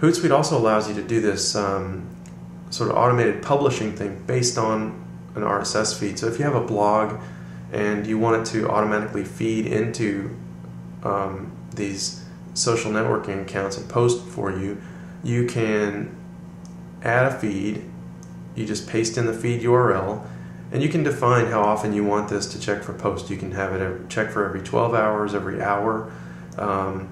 Hootsuite also allows you to do this um, sort of automated publishing thing based on an RSS feed. So if you have a blog and you want it to automatically feed into um, these social networking accounts and post for you, you can add a feed. You just paste in the feed URL and you can define how often you want this to check for post. You can have it check for every 12 hours, every hour. Um,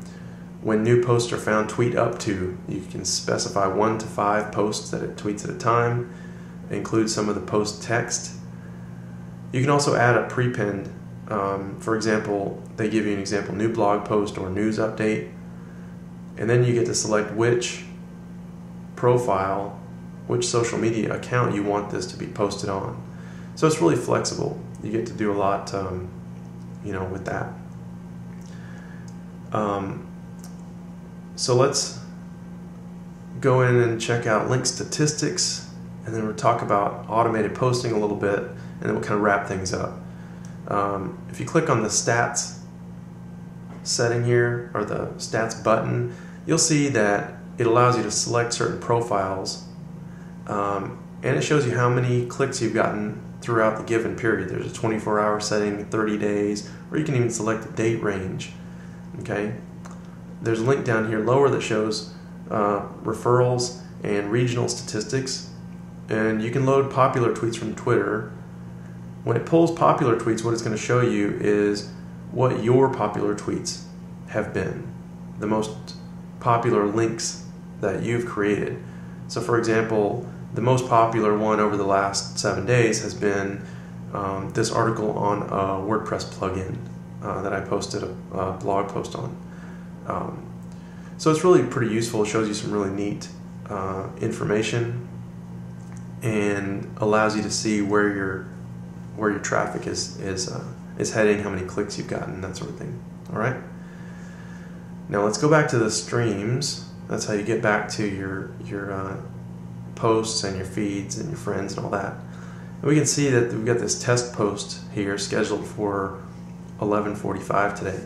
when new posts are found, tweet up to. You can specify one to five posts that it tweets at a time, include some of the post text. You can also add a prepend. Um, for example, they give you an example new blog post or news update, and then you get to select which profile, which social media account you want this to be posted on. So it's really flexible. You get to do a lot, um, you know, with that. Um, so let's go in and check out link statistics, and then we'll talk about automated posting a little bit, and then we'll kind of wrap things up. Um, if you click on the stats setting here, or the stats button, you'll see that it allows you to select certain profiles, um, and it shows you how many clicks you've gotten throughout the given period. There's a 24 hour setting, 30 days, or you can even select the date range. Okay, there's a link down here lower that shows uh, referrals and regional statistics, and you can load popular tweets from Twitter. When it pulls popular tweets, what it's going to show you is what your popular tweets have been, the most popular links that you've created. So, for example, the most popular one over the last seven days has been um, this article on a WordPress plugin uh, that I posted a, a blog post on. Um, so it's really pretty useful. It shows you some really neat uh, information and allows you to see where your where your traffic is is uh, is heading, how many clicks you've gotten, that sort of thing. All right. Now let's go back to the streams. That's how you get back to your your uh, posts and your feeds and your friends and all that. And we can see that we've got this test post here scheduled for 11:45 today.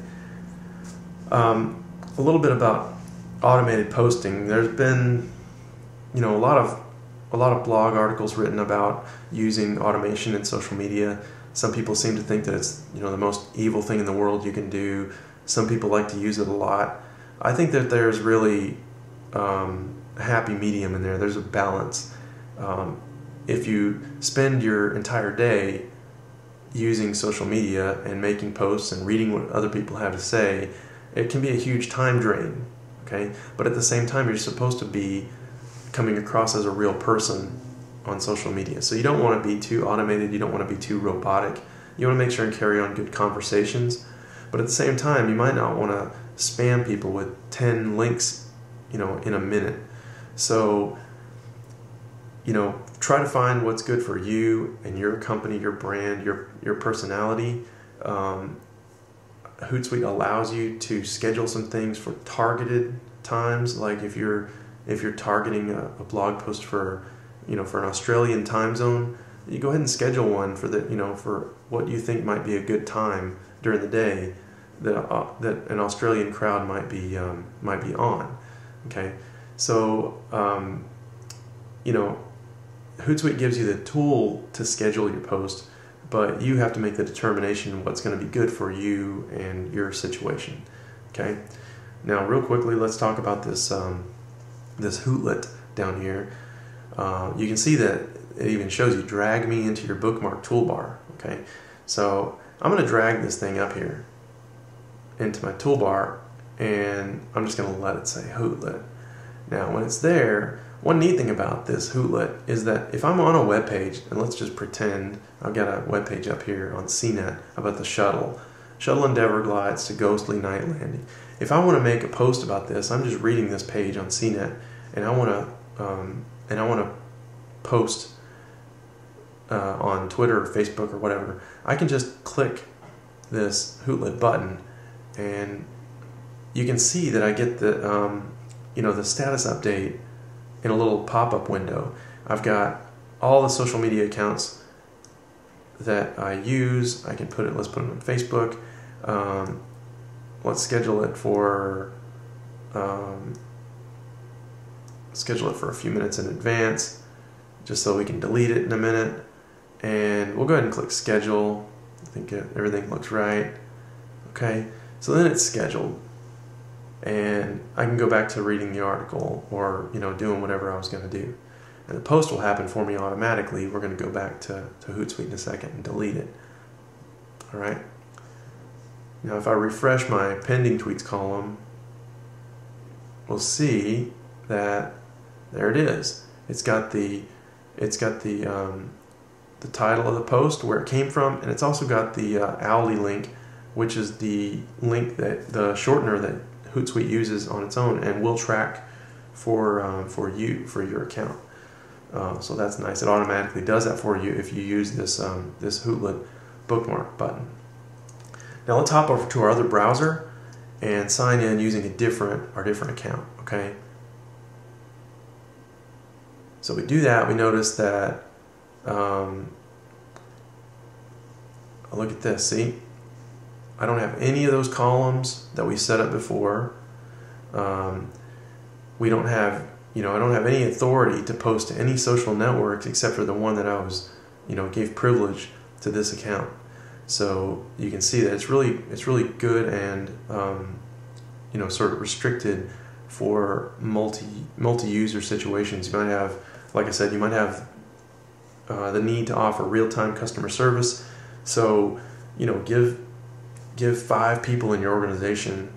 Um, a little bit about automated posting. There's been, you know, a lot of a lot of blog articles written about using automation in social media. Some people seem to think that it's you know the most evil thing in the world you can do. Some people like to use it a lot. I think that there's really um, a happy medium in there. There's a balance. Um, if you spend your entire day using social media and making posts and reading what other people have to say, it can be a huge time drain. Okay, but at the same time, you're supposed to be coming across as a real person on social media. So you don't want to be too automated. You don't want to be too robotic. You want to make sure and carry on good conversations. But at the same time, you might not want to spam people with 10 links, you know, in a minute. So, you know, try to find what's good for you and your company, your brand, your your personality. Um, Hootsuite allows you to schedule some things for targeted times. Like if you're if you're targeting a, a blog post for you know for an Australian time zone, you go ahead and schedule one for the you know for what you think might be a good time during the day that uh, that an Australian crowd might be um, might be on. Okay, so um, you know Hootsuite gives you the tool to schedule your post but you have to make the determination what's going to be good for you and your situation. Okay. Now, real quickly, let's talk about this um, this Hootlet down here. Uh, you can see that it even shows you drag me into your bookmark toolbar. Okay. So I'm going to drag this thing up here into my toolbar, and I'm just going to let it say Hootlet. Now, when it's there, one neat thing about this Hootlet is that if I'm on a web page, and let's just pretend I've got a web page up here on CNET about the shuttle, shuttle Endeavour glides to Ghostly Night Landing. If I want to make a post about this, I'm just reading this page on CNET, and I want to um, and I want to post uh, on Twitter or Facebook or whatever. I can just click this Hootlet button, and you can see that I get the um, you know the status update in a little pop-up window. I've got all the social media accounts that I use. I can put it, let's put it on Facebook. Um, let's schedule it for um, schedule it for a few minutes in advance, just so we can delete it in a minute. And we'll go ahead and click schedule. I think everything looks right. Okay, so then it's scheduled. And I can go back to reading the article or, you know, doing whatever I was going to do. And the post will happen for me automatically. We're going to go back to, to Hootsuite in a second and delete it. All right. Now, if I refresh my pending tweets column, we'll see that there it is. It's got the it's got the um, the title of the post where it came from, and it's also got the uh, Owly link, which is the link that the shortener that Hootsuite uses on its own, and will track for um, for you for your account. Uh, so that's nice. It automatically does that for you if you use this um, this Hootlet bookmark button. Now let's hop over to our other browser and sign in using a different our different account. Okay. So we do that. We notice that. Um, look at this. See, I don't have any of those columns that we set up before. Um, we don't have, you know, I don't have any authority to post to any social networks except for the one that I was, you know, gave privilege to this account. So you can see that it's really it's really good and um, you know sort of restricted for multi multi user situations. You might have, like I said, you might have uh, the need to offer real time customer service. So you know give give five people in your organization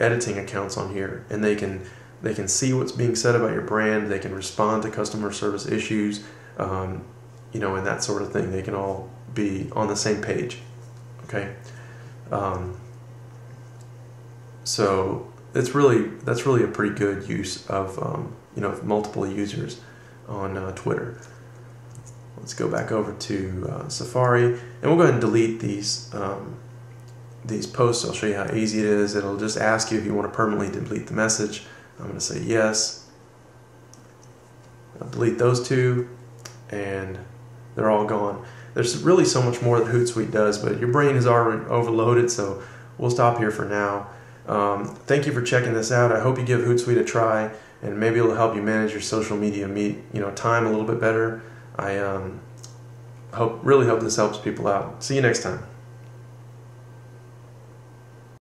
editing accounts on here, and they can they can see what's being said about your brand. They can respond to customer service issues, um, you know, and that sort of thing. They can all be on the same page. Okay, um, so it's really that's really a pretty good use of um, you know multiple users on uh, Twitter. Let's go back over to uh, Safari, and we'll go ahead and delete these um, these posts. I'll show you how easy it is. It'll just ask you if you want to permanently delete the message. I'm going to say yes. I'll delete those two, and they're all gone. There's really so much more that Hootsuite does, but your brain is already overloaded, so we'll stop here for now. Um, thank you for checking this out. I hope you give Hootsuite a try, and maybe it'll help you manage your social media meet you know time a little bit better. I um, hope really hope this helps people out. See you next time.